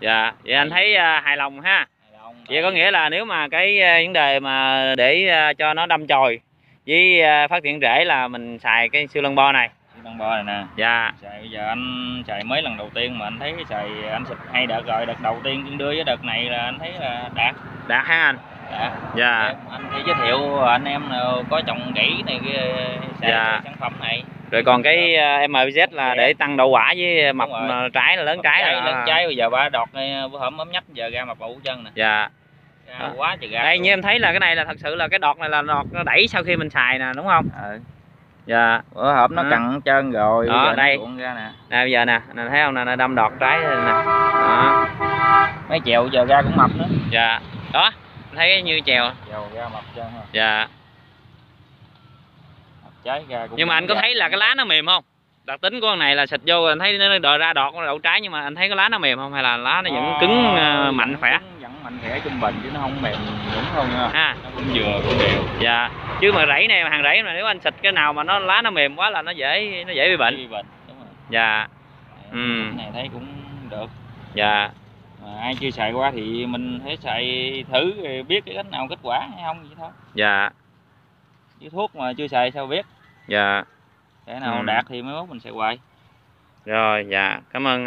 dạ vậy anh thấy à, hài lòng ha? Hài lòng. vậy có nghĩa là nếu mà cái à, vấn đề mà để à, cho nó đâm chồi với phát triển rễ là mình xài cái siêu lân bo này. Cái băng bo này nè. Dạ. Xài bây giờ anh xài mấy lần đầu tiên mà anh thấy xài anh xịt hai đợt rồi đợt đầu tiên tương đương với đợt này là anh thấy là đạt. Đạt ha anh? Dạ. Em- anh giới thiệu anh em nào có trồng kỹ này kia xài Dạ. cái sản phẩm này rồi còn cái à, MVZ là để tăng độ quả với mập à, trái là lớn Mập trái, trái là lớn trái bây giờ ba đọt này, bữa hổm ấm nhách giờ ra mập ủ chân nè. Dạ. Ra quá trời ra đây luôn. như em thấy là cái này là thật sự là cái đọt này là đọt nó đẩy sau khi mình xài nè đúng không? Ừ. dạ. Bữa hổm nó cằn hết trơn rồi Đó, bây giờ nó đây. ra nè. Nè bây giờ nè nè thấy không nè nó đâm đọt trái lên nè. Đó. Mấy chèo giờ ra cũng mập nữa. Dạ. Đó thấy như chèo. Chèo ra mập trơn rồi dạ trái ra cũng nhưng mà anh có ra. thấy là cái lá nó mềm không? Đặc tính của con này là xịt vô anh thấy nó đòi ra đọt đậu trái nhưng mà anh thấy cái lá nó mềm không? Hay là lá nó vẫn Ờ, cứng ờ, mạnh khỏe? vẫn mạnh khỏe trung bình chứ nó không mềm đúng không nha ha nó cũng vừa cũng đều. Dạ. Chứ mà rẫy này hàng rẫy mà nếu anh xịt cái nào mà nó lá nó mềm quá là nó dễ nó dễ bị bệnh. Bị bệnh đúng rồi. Dạ. Ừ. này thấy cũng được. Dạ. Mà ai chưa xài qua thì mình phải xài thử biết cái cách nào kết quả hay không vậy thôi. Dạ chứ thuốc mà chưa xài sao biết. Dạ. Cái nào Ừ. đạt thì mới mốt mình xài hoài. Rồi dạ. Cảm ơn